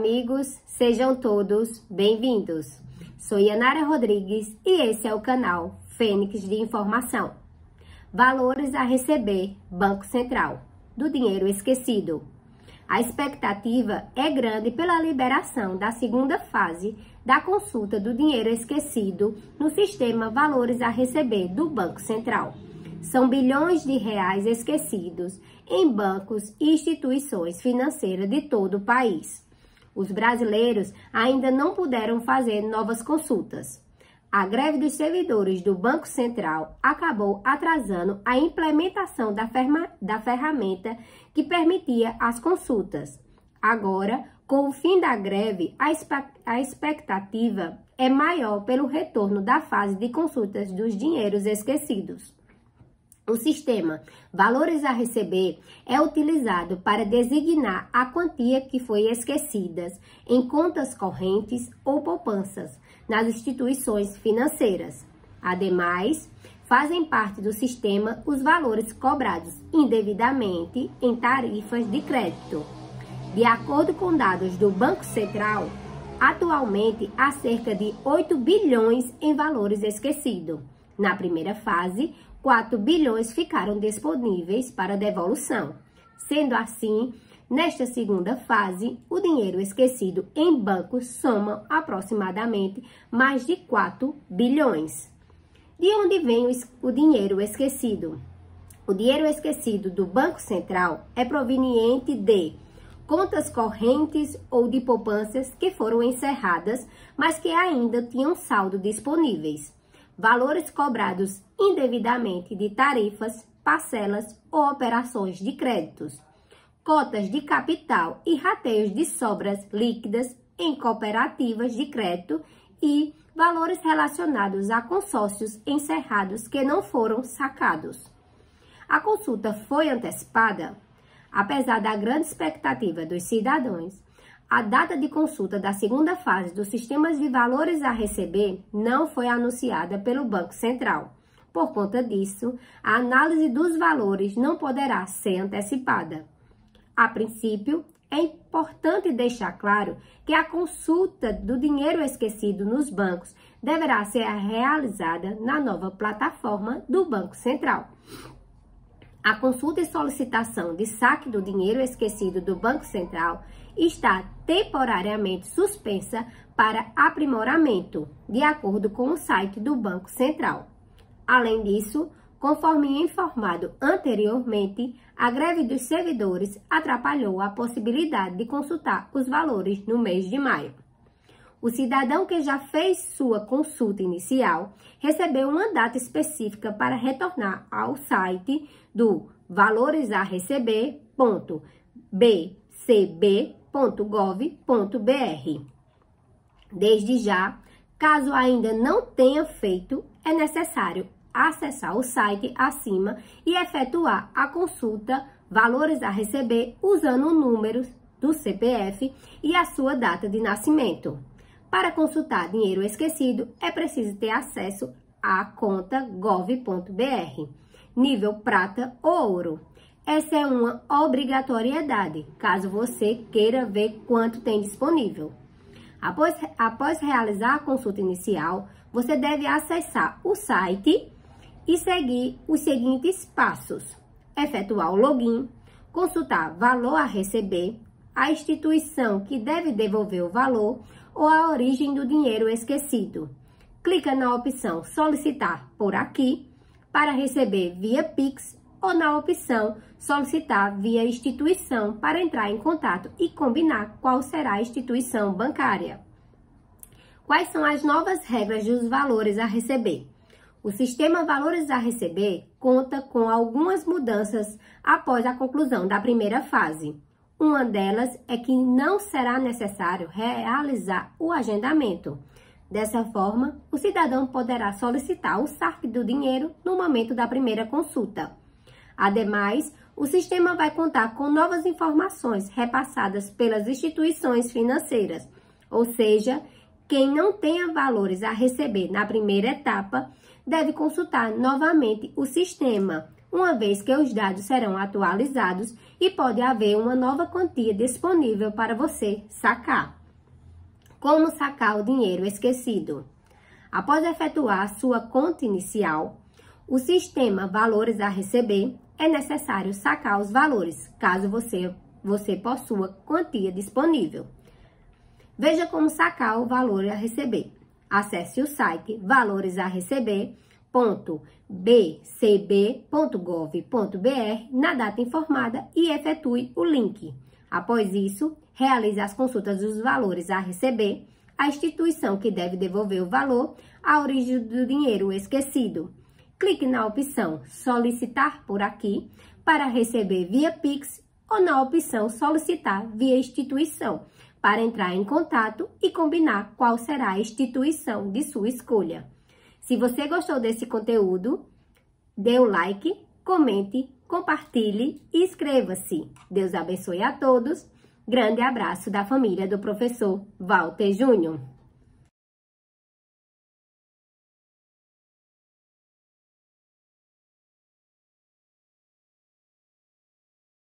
Amigos, sejam todos bem-vindos. Sou Yanara Rodrigues e esse é o canal Fênix de Informação. Valores a receber Banco Central do dinheiro esquecido. A expectativa é grande pela liberação da segunda fase da consulta do dinheiro esquecido no sistema Valores a receber do Banco Central. São bilhões de reais esquecidos em bancos e instituições financeiras de todo o país. Os brasileiros ainda não puderam fazer novas consultas. A greve dos servidores do Banco Central acabou atrasando a implementação da, da ferramenta que permitia as consultas. Agora, com o fim da greve, a, a expectativa é maior pelo retorno da fase de consultas dos dinheiros esquecidos. O sistema valores a receber é utilizado para designar a quantia que foi esquecida em contas correntes ou poupanças nas instituições financeiras. Ademais, fazem parte do sistema os valores cobrados indevidamente em tarifas de crédito. De acordo com dados do Banco Central, atualmente há cerca de 8 bilhões em valores esquecidos. Na primeira fase, 4 bilhões ficaram disponíveis para devolução. Sendo assim, nesta segunda fase, o dinheiro esquecido em bancos soma aproximadamente mais de 4 bilhões. De onde vem o dinheiro esquecido? O dinheiro esquecido do Banco Central é proveniente de contas correntes ou de poupanças que foram encerradas, mas que ainda tinham saldo disponíveis valores cobrados indevidamente de tarifas, parcelas ou operações de créditos, cotas de capital e rateios de sobras líquidas em cooperativas de crédito e valores relacionados a consórcios encerrados que não foram sacados. A consulta foi antecipada? Apesar da grande expectativa dos cidadãos, a data de consulta da segunda fase dos sistemas de valores a receber não foi anunciada pelo Banco Central. Por conta disso, a análise dos valores não poderá ser antecipada. A princípio, é importante deixar claro que a consulta do dinheiro esquecido nos bancos deverá ser realizada na nova plataforma do Banco Central. A consulta e solicitação de saque do dinheiro esquecido do Banco Central está temporariamente suspensa para aprimoramento, de acordo com o site do Banco Central. Além disso, conforme informado anteriormente, a greve dos servidores atrapalhou a possibilidade de consultar os valores no mês de maio. O cidadão que já fez sua consulta inicial recebeu uma data específica para retornar ao site do valores a receber.bcb.gov.br. Desde já, caso ainda não tenha feito, é necessário acessar o site acima e efetuar a consulta valores a receber usando o número do CPF e a sua data de nascimento. Para consultar dinheiro esquecido, é preciso ter acesso à conta gov.br, nível prata ou ouro. Essa é uma obrigatoriedade, caso você queira ver quanto tem disponível. Após, após realizar a consulta inicial, você deve acessar o site e seguir os seguintes passos: efetuar o login, consultar valor a receber, a instituição que deve devolver o valor ou a origem do dinheiro esquecido. Clica na opção Solicitar por aqui para receber via Pix ou na opção Solicitar via instituição para entrar em contato e combinar qual será a instituição bancária. Quais são as novas regras dos valores a receber? O sistema Valores a Receber conta com algumas mudanças após a conclusão da primeira fase. Uma delas é que não será necessário realizar o agendamento. Dessa forma, o cidadão poderá solicitar o saque do dinheiro no momento da primeira consulta. Ademais, o sistema vai contar com novas informações repassadas pelas instituições financeiras, ou seja, quem não tenha valores a receber na primeira etapa deve consultar novamente o sistema uma vez que os dados serão atualizados e pode haver uma nova quantia disponível para você sacar. Como sacar o dinheiro esquecido? Após efetuar sua conta inicial, o sistema Valores a Receber é necessário sacar os valores, caso você, você possua quantia disponível. Veja como sacar o valor a receber. Acesse o site valoresareceber.bcb.gov.br na data informada e efetue o link. Após isso, realize as consultas dos valores a receber, a instituição que deve devolver o valor, a origem do dinheiro esquecido. Clique na opção Solicitar por aqui para receber via Pix ou na opção Solicitar via instituição para entrar em contato e combinar qual será a instituição de sua escolha. Se você gostou desse conteúdo, dê o um like, comente, compartilhe e inscreva-se. Deus abençoe a todos. Grande abraço da família do professor Walter Júnior.